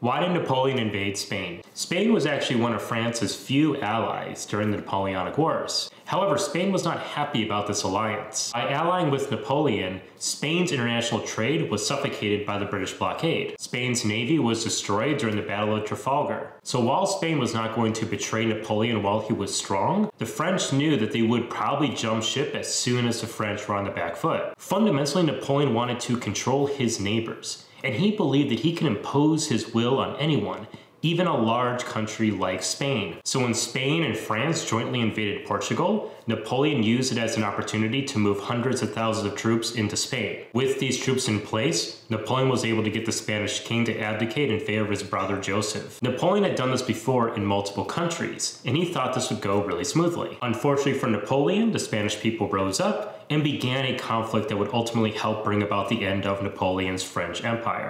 Why did Napoleon invade Spain? Spain was actually one of France's few allies during the Napoleonic Wars. However, Spain was not happy about this alliance. By allying with Napoleon, Spain's international trade was suffocated by the British blockade. Spain's navy was destroyed during the Battle of Trafalgar. So while Spain was not going to betray Napoleon while he was strong, the French knew that they would probably jump ship as soon as the French were on the back foot. Fundamentally, Napoleon wanted to control his neighbors and he believed that he could impose his will on anyone, even a large country like Spain. So when Spain and France jointly invaded Portugal, Napoleon used it as an opportunity to move hundreds of thousands of troops into Spain. With these troops in place, Napoleon was able to get the Spanish king to abdicate in favor of his brother Joseph. Napoleon had done this before in multiple countries, and he thought this would go really smoothly. Unfortunately for Napoleon, the Spanish people rose up and began a conflict that would ultimately help bring about the end of Napoleon's French Empire.